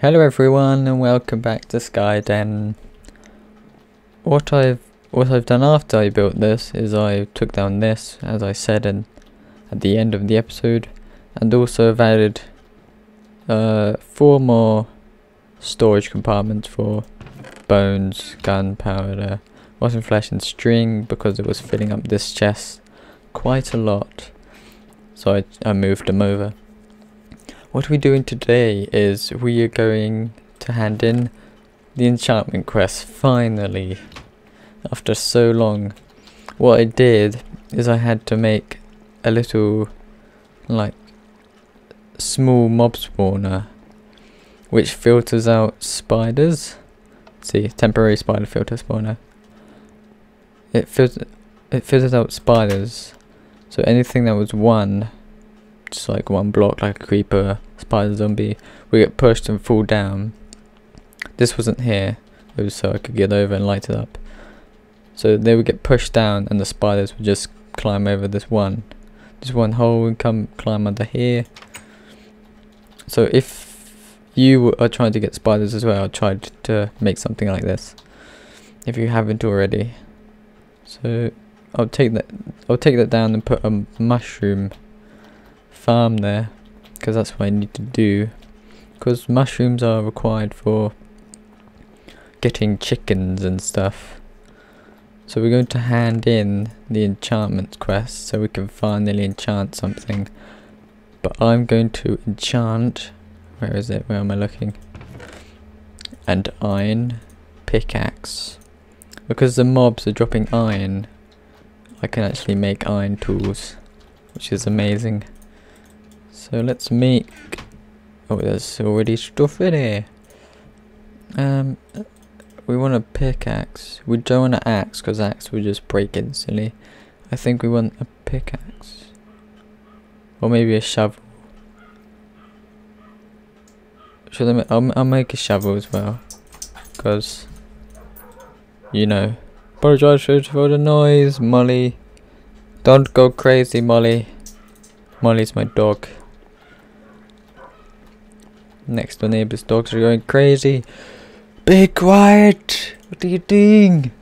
Hello everyone and welcome back to Skyden. What I've what I've done after I built this is I took down this as I said in, at the end of the episode and also I've added uh, four more storage compartments for bones, gunpowder, rotten flesh and string because it was filling up this chest quite a lot so I, I moved them over. What we're doing today is we are going to hand in the enchantment quest finally after so long. What I did is I had to make a little like small mob spawner which filters out spiders. see, temporary spider filter spawner. It filters it filters out spiders. So anything that was one just like one block like a creeper, spider zombie, we get pushed and fall down. This wasn't here, it was so I could get over and light it up. So they would get pushed down and the spiders would just climb over this one. This one hole and come climb under here. So if you are trying to get spiders as well, try to make something like this. If you haven't already. So I'll take that I'll take that down and put a mushroom farm there because that's what I need to do. Because mushrooms are required for getting chickens and stuff. So we're going to hand in the enchantment quest so we can finally enchant something. But I'm going to enchant where is it? Where am I looking? And iron pickaxe. Because the mobs are dropping iron I can actually make iron tools which is amazing so let's make... Oh, there's already stuff in here. Um, we want a pickaxe. We don't want an axe because axe would just break instantly. I think we want a pickaxe. Or maybe a shovel. Should I make, I'll, I'll make a shovel as well. Because, you know. Apologize for the noise, Molly. Don't go crazy, Molly. Molly's my dog. Next door neighbor's dogs are going crazy. Be quiet! What are you doing?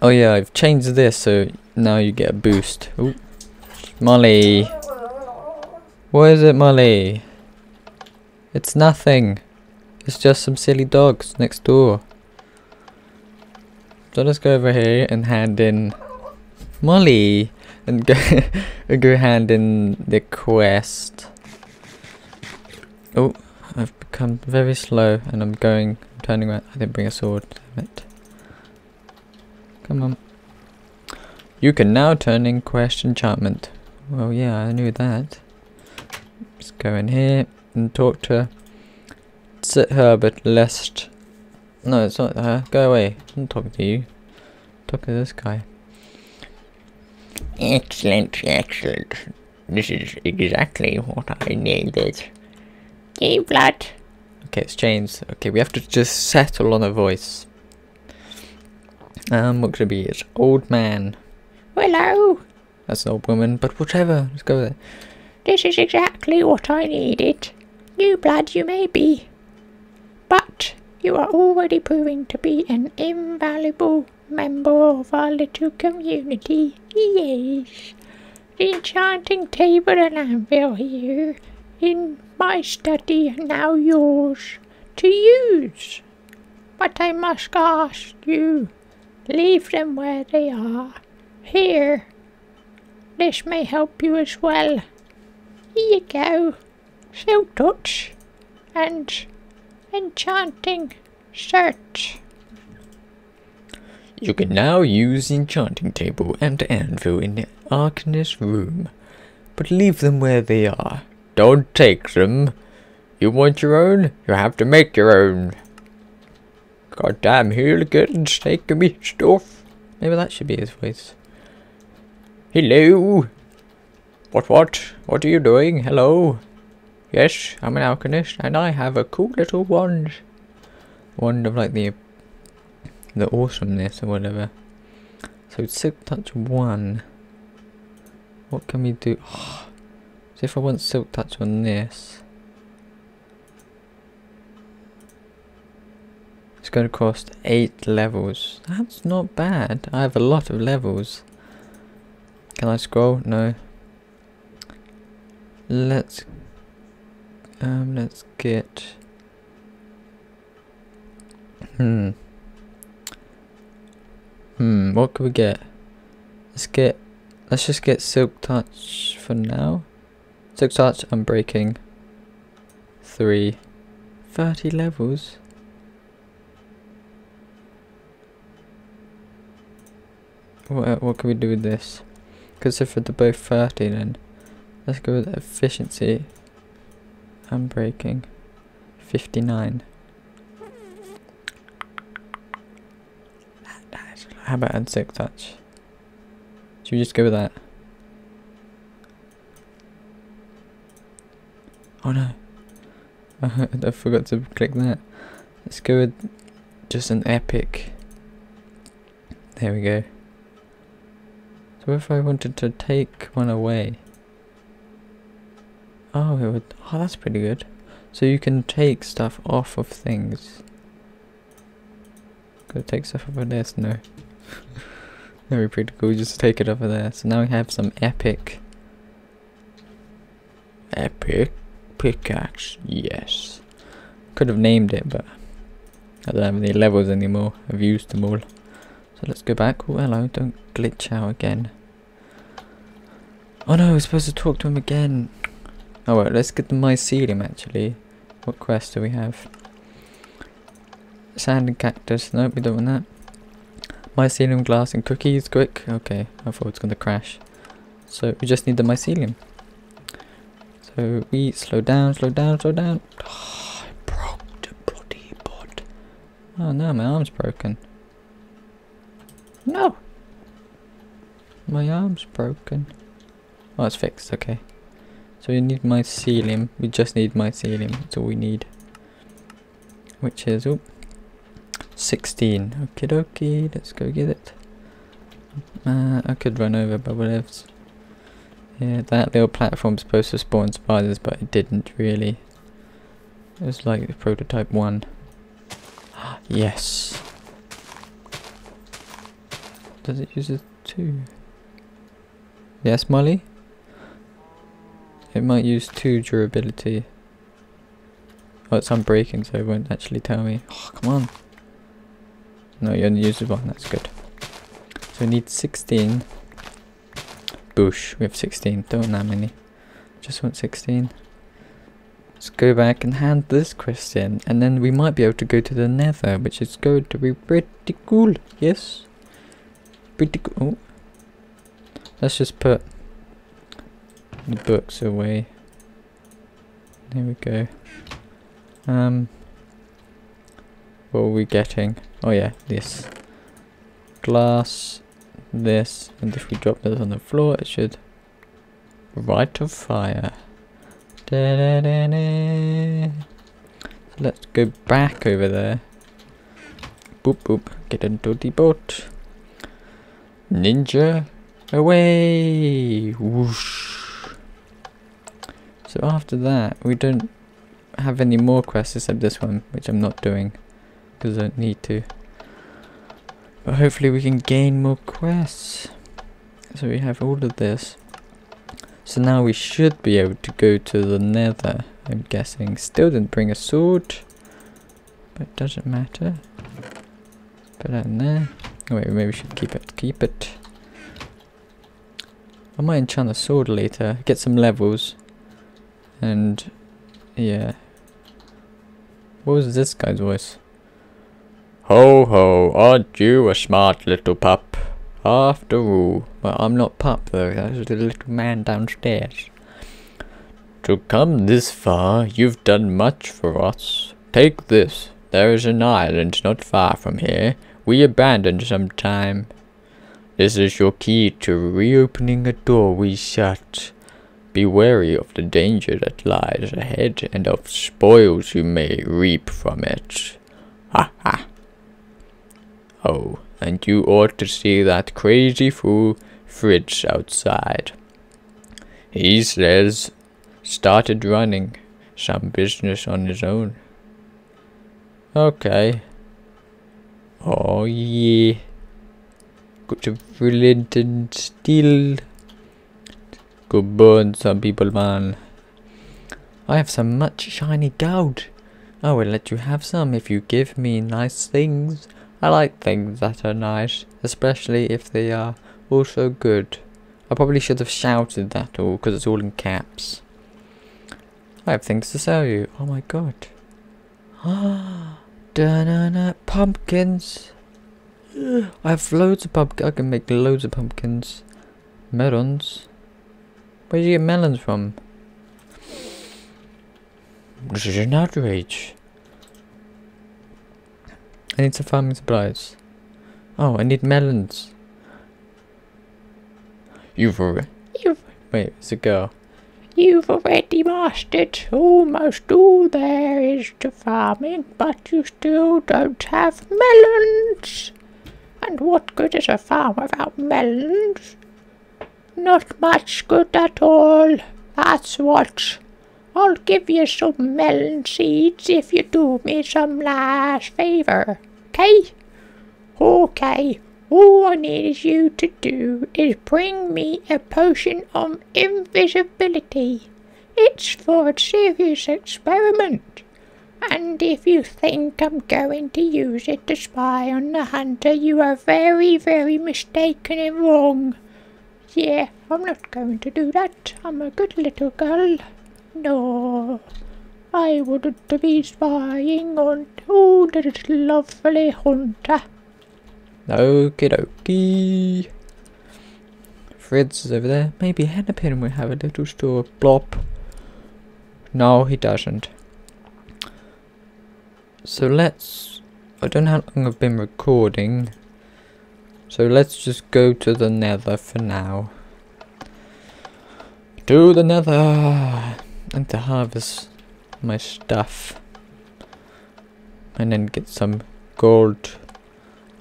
Oh yeah, I've changed this so now you get a boost. Ooh. Molly! What is it, Molly? It's nothing. It's just some silly dogs next door. So let's go over here and hand in Molly and go, go hand in the quest. Oh, I've become very slow and I'm going, I'm turning around. I didn't bring a sword, damn it. Come on. You can now turn in quest enchantment. Well, yeah, I knew that. Let's go in here and talk to Sit Herbert lest. No, it's not her. Go away. I'm talking to you. Talk to this guy. Excellent, excellent. This is exactly what I needed. Hey, blood. Okay, it's changed. Okay, we have to just settle on a voice. Um, what could it be? It's old man. Hello. That's an old woman, but whatever. Let's go there. This is exactly what I needed. New blood you may be, but you are already proving to be an invaluable member of our little community. Yes. The enchanting table and anvil here in my study are now yours to use. But I must ask you, leave them where they are. Here, this may help you as well. Here you go. Silk touch and enchanting search. You can now use the enchanting table and anvil in the Arcanist room, but leave them where they are. Don't take them. You want your own? You have to make your own. Goddamn hooligans taking me stuff. Maybe that should be his voice. Hello? What, what? What are you doing? Hello? Yes, I'm an alchemist, and I have a cool little wand. Wand of like the the awesomeness or whatever. So silk touch one. What can we do? Oh, if I want silk touch on this, it's going to cost 8 levels. That's not bad. I have a lot of levels. Can I scroll? No. Let's um, let's get hmm hmm what could we get let's get let's just get silk touch for now Silk Touch, I'm breaking. Three. 30 levels. What, uh, what can we do with this? Because if they're both 30 then let's go with efficiency. I'm breaking. 59. How about add silk touch? Should we just go with that? Oh no. I forgot to click that. Let's go with just an epic. There we go. So if I wanted to take one away? Oh, it would. Oh, that's pretty good. So you can take stuff off of things. Could take stuff off of this? No. That'd be pretty cool. Just take it over there. So now we have some epic. Epic pickaxe. Yes. Could have named it, but I don't have any levels anymore. I've used them all. So let's go back. Oh, hello. Don't glitch out again. Oh no, we're supposed to talk to him again. Oh well, let's get the mycelium actually. What quest do we have? Sand and cactus. Nope, we don't want that. Mycelium, glass and cookies. Quick. Okay, I thought it was going to crash. So we just need the mycelium. So we slow down, slow down, slow down. Oh, I broke the bloody board. Oh no, my arm's broken. No. My arm's broken. Oh, it's fixed, okay. So we need my mycelium. We just need my mycelium. That's all we need. Which is, oh, 16. Okie dokie, let's go get it. Uh, I could run over bubble lives. Yeah, that little platform's supposed to spawn spiders, but it didn't really. It was like the prototype one. yes. Does it use it too? Yes, Molly? It might use 2 durability. Oh, it's unbreaking, so it won't actually tell me. Oh, come on. No, you only use 1, that's good. So we need 16. Bush, we have 16, don't that many. Just want 16. Let's go back and hand this quest in, and then we might be able to go to the nether, which is going to be pretty cool, yes? Pretty cool. Oh. Let's just put the books away. There we go. Um, what are we getting? Oh yeah, this. Glass, this, and if we drop this on the floor, it should light a fire. Da -da -da so let's go back over there. Boop boop, get into the boat. Ninja, away! Whoosh. So after that, we don't have any more quests except this one, which I'm not doing, because I don't need to. But hopefully we can gain more quests. So we have all of this. So now we should be able to go to the nether, I'm guessing. Still didn't bring a sword, but it doesn't matter. Put that in there. Oh wait, maybe we should keep it. Keep it. I might enchant a sword later, get some levels. And yeah. What was this guy's voice? Ho ho, aren't you a smart little pup? After all, well, I'm not pup though, that's the little man downstairs. To come this far, you've done much for us. Take this. There is an island not far from here. We abandoned some time. This is your key to reopening a door we shut. Be wary of the danger that lies ahead and of spoils you may reap from it. Ha ha. Oh, and you ought to see that crazy fool Fritz outside. He says started running some business on his own. Okay. Oh yeah. Some flint and steel. Go burn some people, man. I have some much shiny gold. I will let you have some if you give me nice things. I like things that are nice, especially if they are also good. I probably should have shouted that all because it's all in caps. I have things to sell you. Oh my god. Da-na-na, pumpkins. I have loads of pumpkins. I can make loads of pumpkins. Melons. Where do you get melons from? This is an outrage. I need some farming supplies. Oh, I need melons. You've already. You've, Wait, it's a girl. you've already mastered almost all there is to farming, but you still don't have melons. And what good is a farm without melons? Not much good at all. That's what. I'll give you some melon seeds if you do me some last favour. Okay? Okay. All I need you to do is bring me a potion of invisibility. It's for a serious experiment. And if you think I'm going to use it to spy on the hunter, you are very, very mistaken and wrong. Yeah, I'm not going to do that. I'm a good little girl. No, I wouldn't be spying on oh, the lovely hunter. Okie dokie. Fritz is over there. Maybe Hennepin will have a little store. Blop. No, he doesn't. So let's... I don't know how long I've been recording. So let's just go to the nether for now. To the nether! And to harvest my stuff. And then get some gold.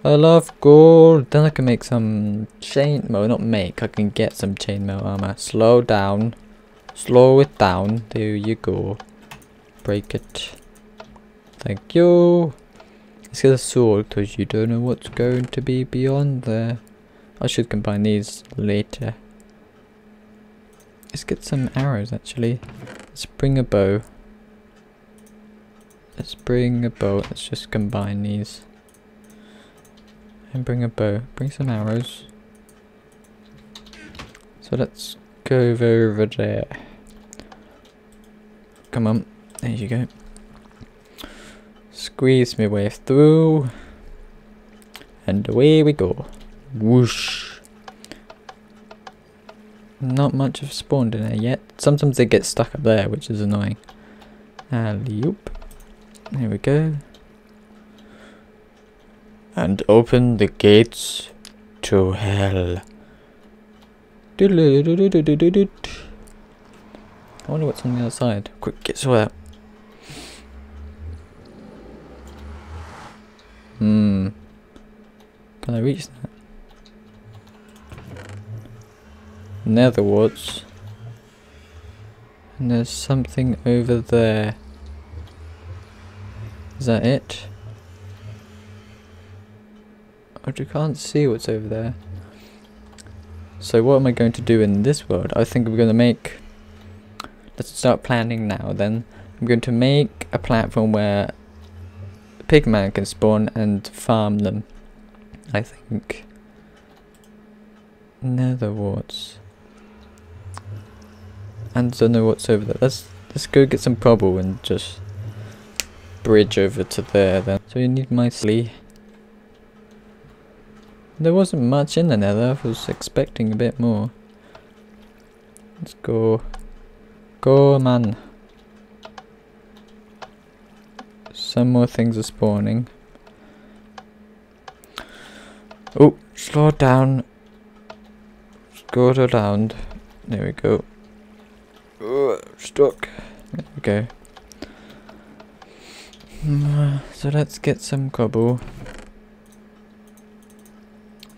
I love gold. Then I can make some chain. Well, not make. I can get some chainmail armor. Slow down. Slow it down. There you go. Break it. Thank you. Let's get a sword because you don't know what's going to be beyond there. I should combine these later. Let's get some arrows actually. Let's bring a bow. Let's bring a bow. Let's just combine these. And bring a bow. Bring some arrows. So let's go over there. Come on. There you go. Squeeze my way through. And away we go. Whoosh. Not much have spawned in there yet. Sometimes they get stuck up there, which is annoying. Alley-oop. There we go. And open the gates to hell. I wonder what's on the other side. Quick, get sweat. Hmm. Can I reach that? Netherwarts. And there's something over there. Is that it? Oh, I just can't see what's over there. So what am I going to do in this world? I think we're going to make... Let's start planning now then. I'm going to make a platform where Pigman can spawn and farm them. I think. Netherwarts. And don't know what's over there. Let's let's go get some cobble and just bridge over to there then. So you need my slee. There wasn't much in the nether, I was expecting a bit more. Let's go. Go man. Some more things are spawning. Oh, slow down. Go around. There we go. Uh, stuck. Go. Mm, So let's get some cobble.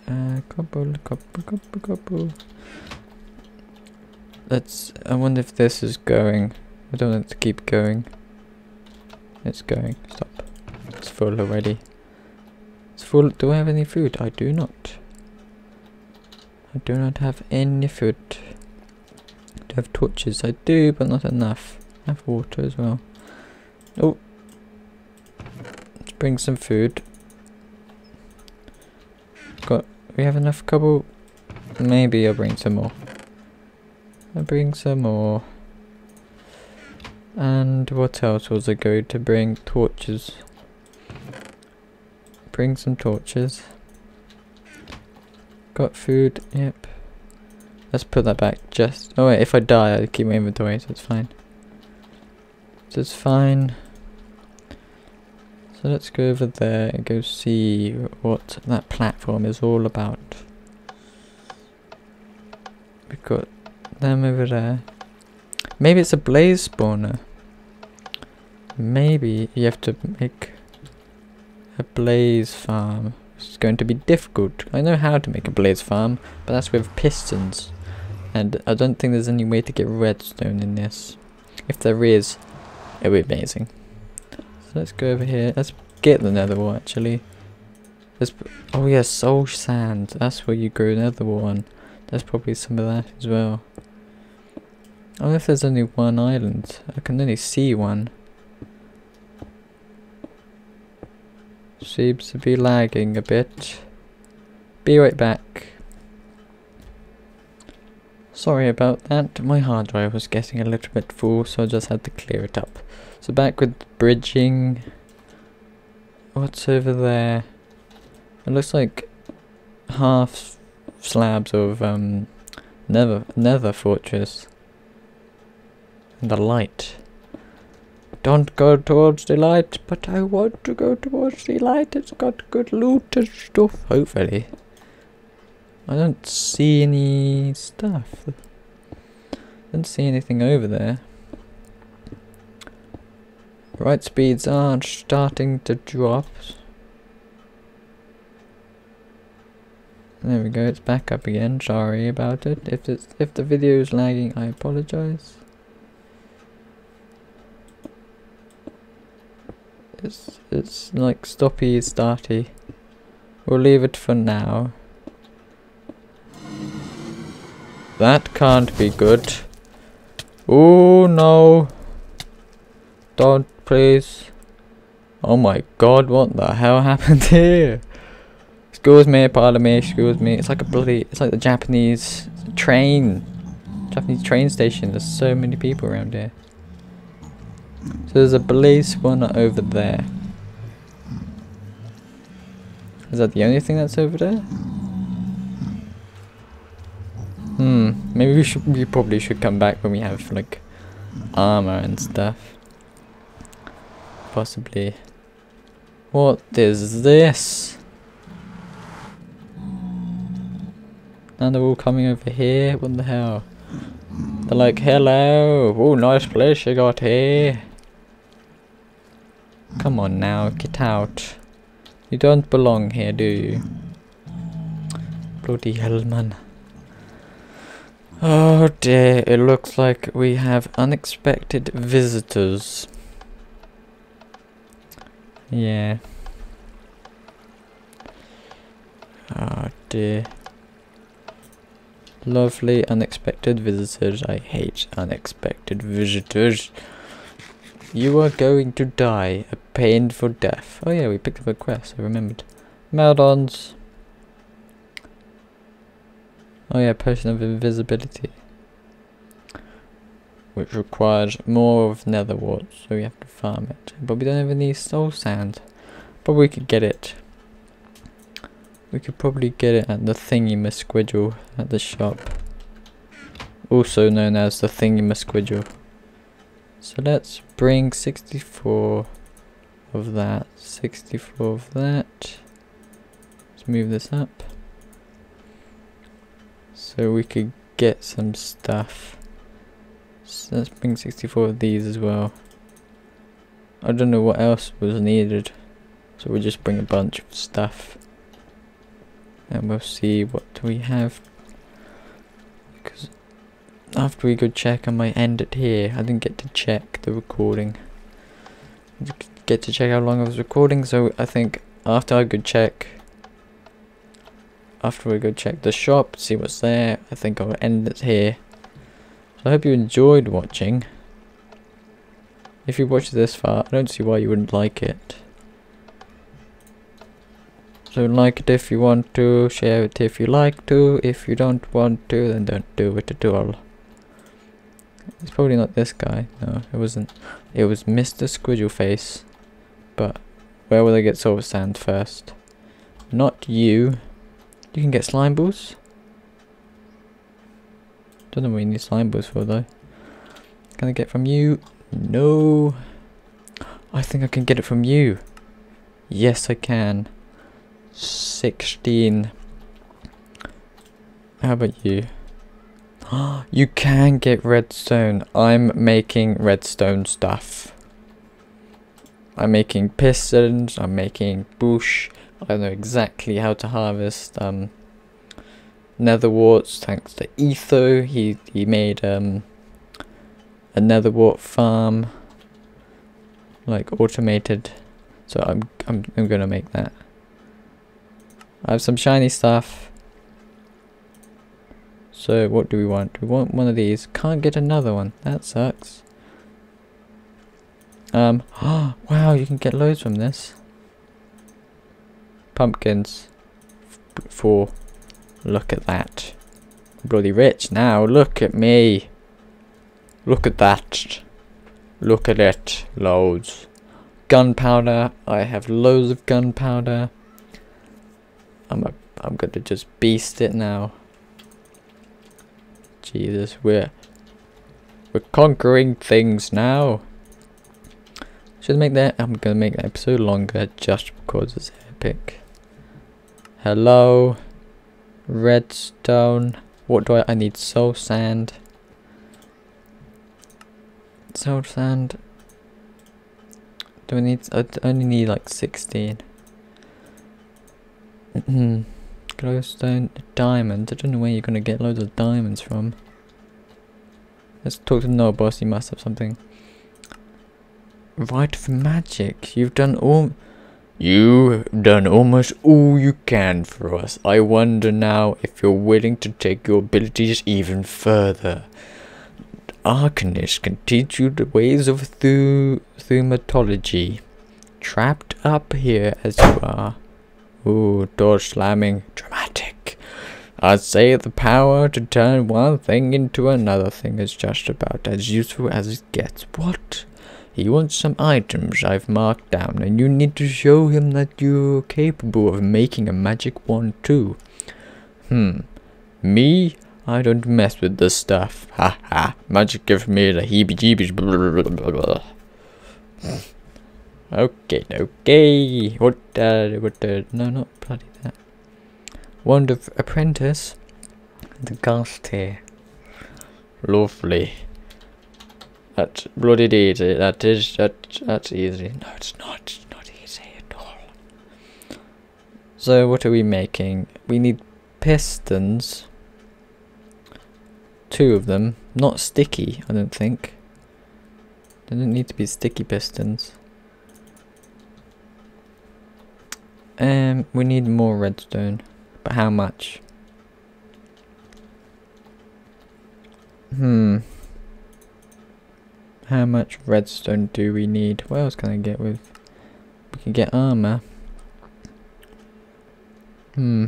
Uh, cobble, cobble, cobble, cobble. Let's. I wonder if this is going. I don't want to keep going. It's going. Stop. It's full already. It's full. Do I have any food? I do not. I do not have any food. Have torches? I do, but not enough. I have water as well. Oh. Let's bring some food. Got. We have enough cobble. Maybe I'll bring some more. I'll bring some more. And what else was I going to bring? Torches. Bring some torches. Got food, yep. Let's put that back just... Oh wait, if I die I keep my inventory, so it's fine. So it's fine. So let's go over there and go see what that platform is all about. We've got them over there. Maybe it's a blaze spawner. Maybe you have to make a blaze farm. It's going to be difficult. I know how to make a blaze farm, but that's with pistons. And I don't think there's any way to get redstone in this. If there is, it would be amazing. So let's go over here. Let's get the nether wall actually. Let's, oh yes, soul sand. That's where you grow wall on. There's probably some of that as well. I wonder if there's only one island. I can only see one. Seems to be lagging a bit. Be right back. Sorry about that, my hard drive was getting a little bit full so I just had to clear it up. So back with bridging. What's over there? It looks like half slabs of um nether nether fortress. And the light. Don't go towards the light, but I want to go towards the light. It's got good loot and stuff, hopefully. I don't see any stuff. I Don't see anything over there. Right speeds aren't starting to drop. There we go, it's back up again. Sorry about it. If it's if the video is lagging, I apologize. It's, it's like stoppy starty. We'll leave it for now. That can't be good. Oh no. Don't please. Oh my god, what the hell happened here? Excuse me, pardon me, excuse me. It's like a bloody, it's like the Japanese train. Japanese train station. There's so many people around here. So there's a blaze spawner over there. Is that the only thing that's over there? Maybe we should we probably should come back when we have like armor and stuff. Possibly. What is this? Now they're all coming over here, what the hell? They're like, hello, oh nice place you got here. Come on now, get out. You don't belong here, do you? Bloody hell, man. Oh dear, it looks like we have unexpected visitors. Yeah. Oh dear. Lovely unexpected visitors. I hate unexpected visitors. You are going to die a painful death. Oh yeah, we picked up a quest, I remembered. Meldons. Oh yeah, potion of invisibility. Which requires more of nether wart, so we have to farm it. But we don't have any soul sand. But we could get it. We could probably get it at the thingy squidgle at the shop. Also known as the thingy squidgle. So let's bring 64 of that, 64 of that. Let's move this up. So we could get some stuff. So let's bring 64 of these as well. I don't know what else was needed. So we'll just bring a bunch of stuff. And we'll see what we have. Because after we go check, I might end it here. I didn't get to check the recording. Get to check how long I was recording, so I think after I go check, after we go check the shop, see what's there, I think I'll end it here. So I hope you enjoyed watching. If you watched this far, I don't see why you wouldn't like it. So like it if you want to, share it if you like to, if you don't want to, then don't do it at all. It's probably not this guy, no, it wasn't. It was Mr. Squidgle Face. But, where will I get Silver Sand first? Not you. You can get slime balls? Don't know what you need slime balls for though. Can I get from you? No. I think I can get it from you. Yes, I can. 16. How about you? you can get redstone. I'm making redstone stuff. I'm making pistons, I'm making bush. I don't know exactly how to harvest um, nether warts thanks to Etho. He, he made um, a nether wart farm. Like automated. So I'm, I'm, I'm gonna make that. I have some shiny stuff. So what do we want? We want one of these. Can't get another one. That sucks. Um, oh, wow, you can get loads from this. Pumpkins. Four. Look at that. Bloody rich now. Look at me. Look at that. Look at it. Loads. Gunpowder. I have loads of gunpowder. I'm a, I'm gonna just beast it now. Jesus, we're we're conquering things now. Should make that I'm gonna make that episode longer just because it's epic. Hello. Redstone. What do I I need soul sand. Soul sand. Do I need I only need like sixteen. Mm-hmm. Glowstone diamonds. I don't know where you're gonna get loads of diamonds from. Let's talk to Noah boss, he must have something. Right of magic. You've done all You've done almost all you can for us. I wonder now if you're willing to take your abilities even further. Arcanist can teach you the ways of thu thaumatology. Trapped up here as you are. Ooh, door slamming. Dramatic. I'd say the power to turn one thing into another thing is just about as useful as it gets. What? He wants some items I've marked down, and you need to show him that you're capable of making a magic wand too. Hmm. Me? I don't mess with this stuff. Ha ha. Magic gives me the heebie-jeebies. Okay, okay. What, uh, what, uh, no, not bloody that. Wand of Apprentice. The ghast here. Lovely. That's bloody easy. That is, that, that's easy. No, it's not. It's not easy at all. So, what are we making? We need pistons. Two of them. Not sticky, I don't think. They don't need to be sticky pistons. Um, we need more redstone. But how much? Hmm. How much redstone do we need? What else can I get with? We can get armor. Hmm.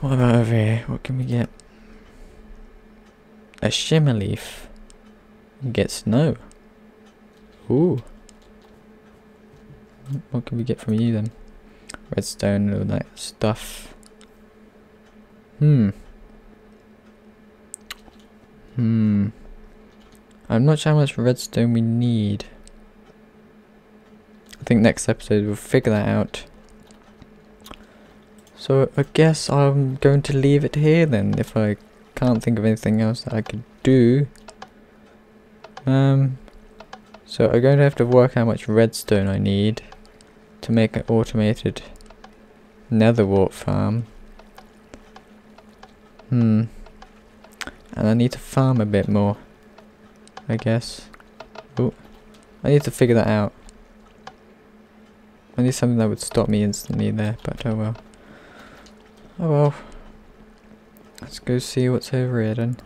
What about over here? What can we get? A shimmer leaf. Get snow. Ooh. What can we get from you then? Redstone, all that stuff. Hmm. Hmm. I'm not sure how much redstone we need. I think next episode we'll figure that out. So I guess I'm going to leave it here then if I can't think of anything else that I could do. Um, so I'm going to have to work how much redstone I need to make an automated nether wart farm. Hmm. And I need to farm a bit more. I guess. Oh, I need to figure that out. I need something that would stop me instantly there, but oh well. Oh well. Let's go see what's over here then.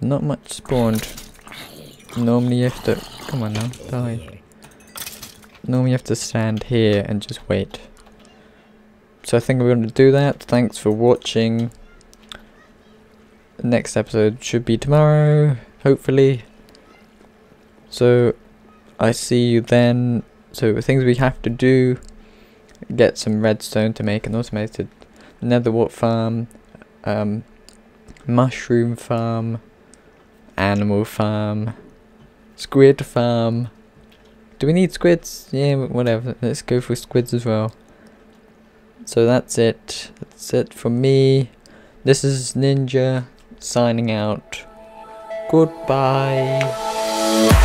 Not much spawned. Normally you have to... Come on now, die. Normally you have to stand here and just wait. So I think we're going to do that. Thanks for watching. The next episode should be tomorrow, hopefully. So I see you then. So things we have to do. Get some redstone to make an automated nether wart farm. Um, mushroom farm. Animal farm. Squid farm. Do we need squids? Yeah, whatever. Let's go for squids as well. So that's it. That's it for me. This is Ninja signing out. Goodbye.